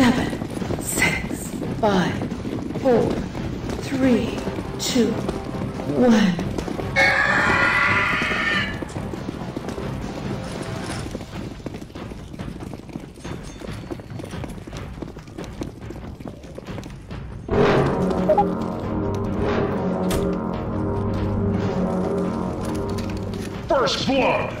seven, six, five, four, three, two, one. First blood.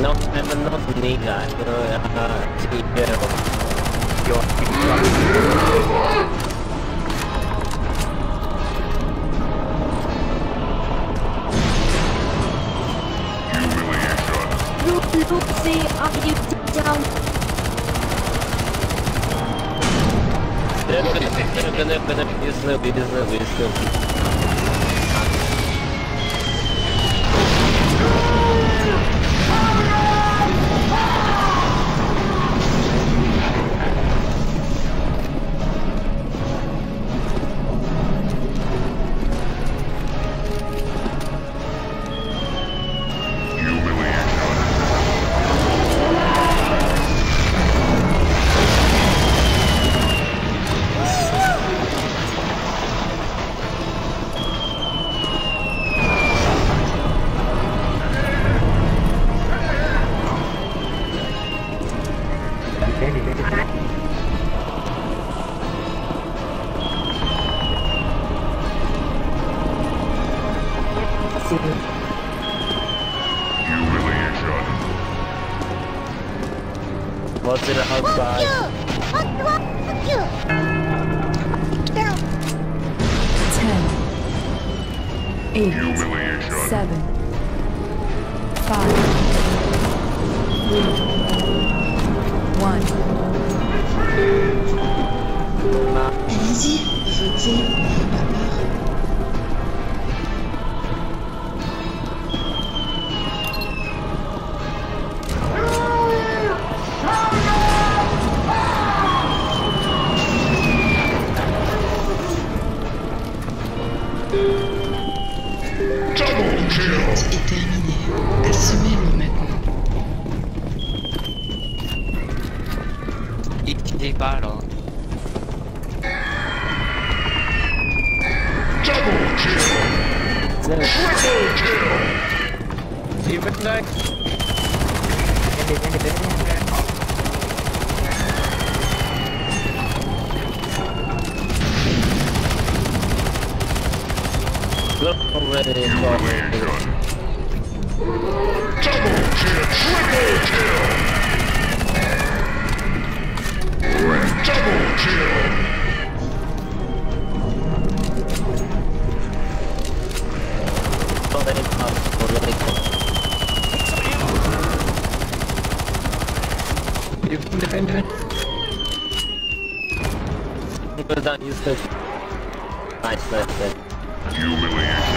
No, never not nigga. You're a girl. You're You really You say up you down. Look look at this, look at this, look at this. Humiliation. What's it? Ten, eight, seven, five, three, Double kill. est terminé. Assumez-le maintenant. Easy battle. Double kill. Triple kill. Even like Look already. Humiliation. Double kill. Triple kill. Double kill. Already up, already up. even defend defend. Well done, you said. Nice, nice, nice. Humiliation.